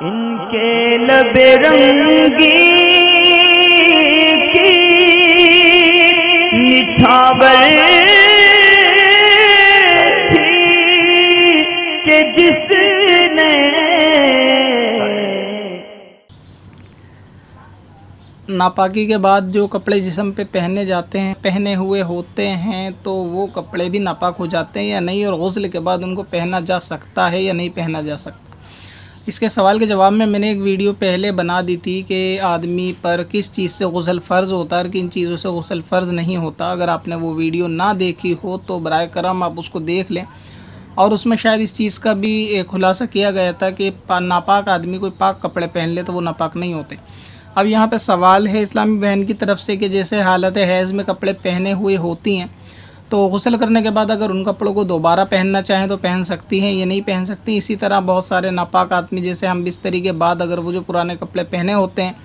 इनके लब रंगी की निठावर थी कि जिसने नापाकी के बाद जो कपड़े जिसम पे पहने जाते हैं, पहने हुए होते हैं तो वो कपड़े भी नापाक हो जाते हैं या नहीं, और गौसल के बाद उनको पहना जा सकता है या नहीं पहना जा सकता। इसके सवाल के जवाब में मैंने एक वीडियो पहले बना दी थी कि आदमी पर किस चीज़ से गसल फ़र्ज़ होता है और किन चीज़ों से गसल फ़र्ज़ नहीं होता। अगर आपने वो वीडियो ना देखी हो तो बर करम आप उसको देख लें। और उसमें शायद इस चीज़ का भी खुलासा किया गया था कि नापाक आदमी कोई पाक कपड़े पहन ले तो वो नापाक नहीं होते। अब यहाँ पे सवाल है इस्लामी बहन की तरफ़ से कि जैसे हालत हैज़ में कपड़े पहने हुए होती हैं तो गसल करने के बाद अगर उन कपड़ों को दोबारा पहनना चाहें तो पहन सकती हैं, ये नहीं पहन सकती। इसी तरह बहुत सारे नापाक आदमी, जैसे हम बिस्तरी के बाद अगर वो जो पुराने कपड़े पहने होते हैं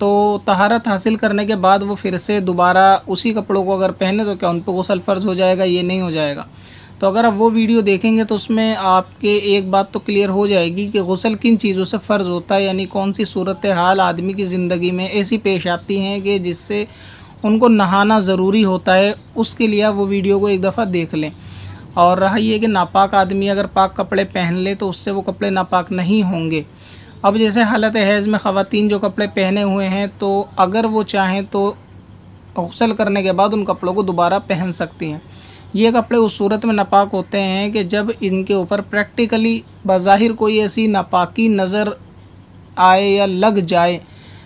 तो तहारत हासिल करने के बाद वो फिर से दोबारा उसी कपड़ों को अगर पहने तो क्या उन पर गसल फ़र्ज़ हो जाएगा? ये नहीं हो जाएगा। तो अगर आप वो वीडियो देखेंगे तो उसमें आपके एक बात तो क्लियर हो जाएगी कि गसल किन चीज़ों से फ़र्ज़ होता है, यानी कौन सी सूरत हाल आदमी की ज़िंदगी में ऐसी पेश आती हैं कि जिससे उनको नहाना ज़रूरी होता है, उसके लिए वो वीडियो को एक दफ़ा देख लें। और रहा ये कि नापाक आदमी अगर पाक कपड़े पहन ले तो उससे वो कपड़े नापाक नहीं होंगे। अब जैसे हालत हैज़ में ख़वातीन जो कपड़े पहने हुए हैं तो अगर वो चाहें तो गसल करने के बाद उन कपड़ों को दोबारा पहन सकती हैं। ये कपड़े उस सूरत में नापाक होते हैं कि जब इनके ऊपर प्रैक्टिकली बाहिर कोई ऐसी नापाकी नज़र आए या लग जाए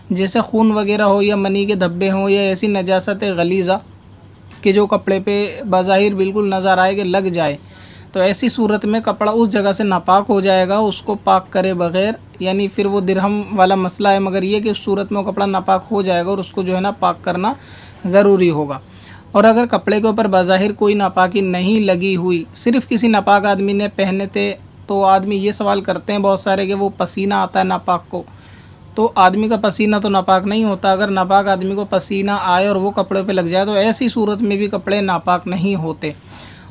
जैसे खून वगैरह हो या मनी के धब्बे हों या ऐसी नजासत गलीज़ा, कि जो कपड़े पे बाहिर बिल्कुल नज़र आए कि लग जाए तो ऐसी सूरत में कपड़ा उस जगह से नापाक हो जाएगा, उसको पाक करे बग़ैर, यानी फिर वो दिरहम वाला मसला है, मगर ये कि उस सूरत में वो कपड़ा नापाक हो जाएगा और उसको जो है ना पाक करना ज़रूरी होगा। और अगर कपड़े के ऊपर बाहिर कोई नापाकी नहीं लगी हुई, सिर्फ़ किसी नापाक आदमी ने पहने थे तो आदमी ये सवाल करते हैं बहुत सारे कि वो पसीना आता है नापाक को तो आदमी का पसीना तो नापाक नहीं होता। अगर नापाक आदमी को पसीना आए और वो कपड़े पे लग जाए तो ऐसी सूरत में भी कपड़े नापाक नहीं होते।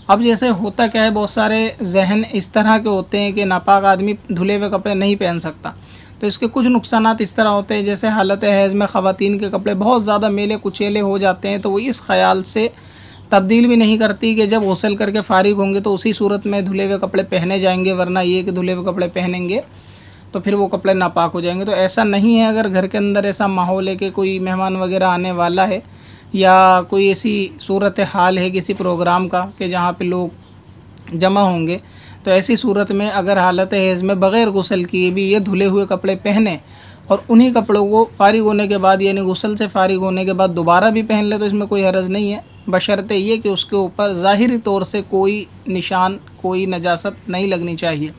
अब जैसे होता क्या है, बहुत सारे जहन इस तरह के होते हैं कि नापाक आदमी धुले हुए कपड़े नहीं पहन सकता। तो इसके कुछ नुकसान इस तरह होते हैं, जैसे हालत हैज़ में ख़वान के कपड़े बहुत ज़्यादा मेले कुचेले हो जाते हैं तो वो इस ख्याल से तब्दील भी नहीं करती कि जब गसल करके फ़ारिग होंगे तो उसी सूरत में धुले हुए कपड़े पहने जाएँगे, वरना ये कि धुले हुए कपड़े पहनेंगे। तो फिर वो कपड़े नापाक हो जाएँगे। तो ऐसा नहीं है अगर घर के अंदर ऐसा माहौल है कि कोई मेहमान वगैरह आने वाला है या कोई ऐसी सूरत हाल है किसी प्रोग्राम का कि जहाँ पे लोग जमा होंगे तो ऐसी सूरत में अगर हालत हैज़ में बग़ैर गसल किए भी ये धुले हुए कपड़े पहने और उन्हीं कपड़ों को फारिग होने के बाद, यानी गसल से फारिग होने के बाद दोबारा भी पहन ले तो इसमें कोई हरज नहीं है। बशर्ते ये कि उसके ऊपर ज़ाहरी तौर से कोई निशान, कोई नजासत नहीं लगनी चाहिए।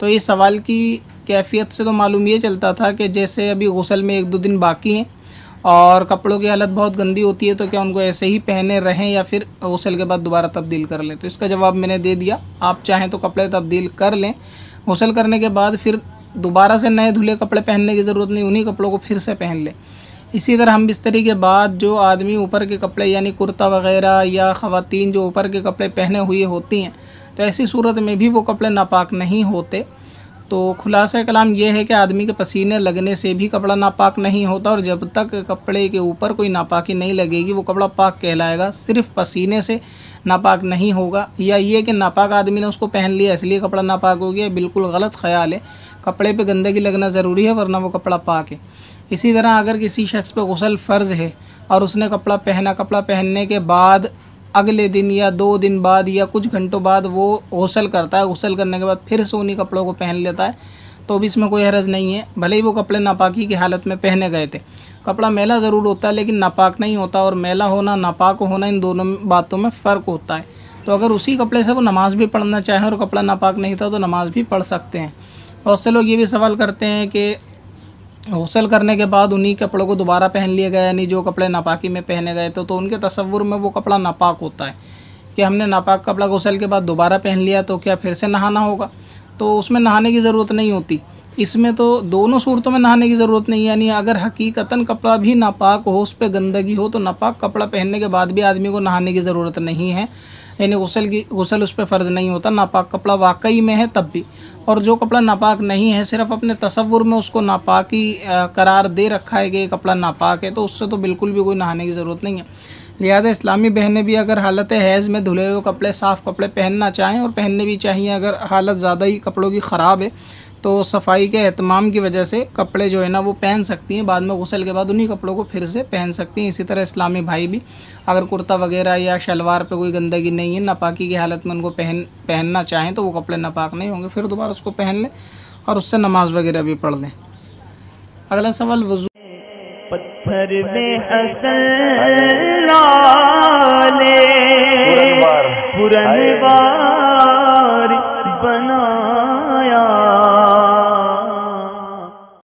तो इस सवाल की कैफियत से तो मालूम ये चलता था कि जैसे अभी गसल में एक दो दिन बाकी हैं और कपड़ों की हालत बहुत गंदी होती है तो क्या उनको ऐसे ही पहने रहें या फिर गसल के बाद दोबारा तब्दील कर लें? तो इसका जवाब मैंने दे दिया। आप चाहें तो कपड़े तब्दील कर लें। गसल करने के बाद फिर दोबारा से नए धुले कपड़े पहनने की ज़रूरत नहीं, उन्हीं कपड़ों को फिर से पहन लें। इसी तरह हम बिस्तरी के बाद जो आदमी ऊपर के कपड़े, यानी कुर्ता वगैरह या ख़वातीन जो ऊपर के कपड़े पहने हुए होती हैं तो ऐसी सूरत में भी वो कपड़े नापाक नहीं होते। तो खुलासा कलाम यह है कि आदमी के पसीने लगने से भी कपड़ा नापाक नहीं होता और जब तक कपड़े के ऊपर कोई नापाकी नहीं लगेगी, वो कपड़ा पाक कहलाएगा। सिर्फ़ पसीने से नापाक नहीं होगा। या ये कि नापाक आदमी ने उसको पहन लिया, इसलिए कपड़ा नापाक हो गया, बिल्कुल गलत ख्याल है। कपड़े पे गंदगी लगना ज़रूरी है, वरना वो कपड़ा पाक है। इसी तरह अगर किसी शख्स पर गसल फ़र्ज़ है और उसने कपड़ा पहना, कपड़ा पहनने के बाद अगले दिन या दो दिन बाद या कुछ घंटों बाद वो गसल करता है। गसल करने के बाद फिर से उन्हीं कपड़ों को पहन लेता है। तो भी इसमें कोई हरज नहीं है। भले ही वो कपड़े नापाकी की हालत में पहने गए थे। कपड़ा मेला ज़रूर होता है, लेकिन नापाक नहीं होता और मेला होना, नापाक होना, इन दोनों बातों में फ़र्क होता है। तो अगर उसी कपड़े से वो नमाज़ भी पढ़ना चाहें और कपड़ा नापाक नहीं था तो नमाज़ भी पढ़ सकते हैं। बहुत से लोग ये भी सवाल करते हैं कि गसल करने के बाद उन्हीं कपड़ों को दोबारा पहन लिया गया यानी जो कपड़े नापाकी में पहने गए थे तो उनके तस्वुर में वो कपड़ा नापाक होता है। कि हमने नापाक कपड़ा गसल के बाद दोबारा पहन लिया तो क्या फिर से नहाना होगा? तो उसमें नहाने की ज़रूरत नहीं होती। इसमें तो दोनों सूरतों में नहाने की ज़रूरत नहीं है। यानी अगर हकीकता कपड़ा भी नापाक हो, उस पर गंदगी हो तो नापाक कपड़ा पहनने के बाद भी आदमी को नहाने की ज़रूरत नहीं है। यानी गसल की गसल उस पर फ़र्ज़ नहीं होता, नापाक कपड़ा वाकई में है तब भी। और जो कपड़ा नापाक नहीं है, सिर्फ़ अपने तस्वुर में उसको नापाकी करार दे रखा है कि कपड़ा नापाक है तो उससे तो बिल्कुल भी कोई नहाने की ज़रूरत नहीं है। लिहाजा इस्लामी बहनें भी अगर हालत हैज़ में धुले हुए कपड़े, साफ़ कपड़े पहनना चाहें, और पहनने भी चाहिए, अगर हालत ज़्यादा ही कपड़ों की ख़राब है तो सफ़ाई के अहतमाम की वजह से कपड़े जो है ना वो पहन सकती हैं। बाद में गसल के बाद उन्हीं कपड़ों को फिर से पहन सकती हैं। इसी तरह इस्लामी भाई भी अगर कुर्ता वगैरह या शलवार पे कोई गंदगी नहीं है नापाकी की हालत में उनको पहन पहनना चाहें तो वो कपड़े नापाक नहीं होंगे। फिर दोबारा उसको पहन लें और उससे नमाज़ वगैरह भी पढ़ लें। अगला सवाल वज़ू पत्थर में हसन पुरनवार।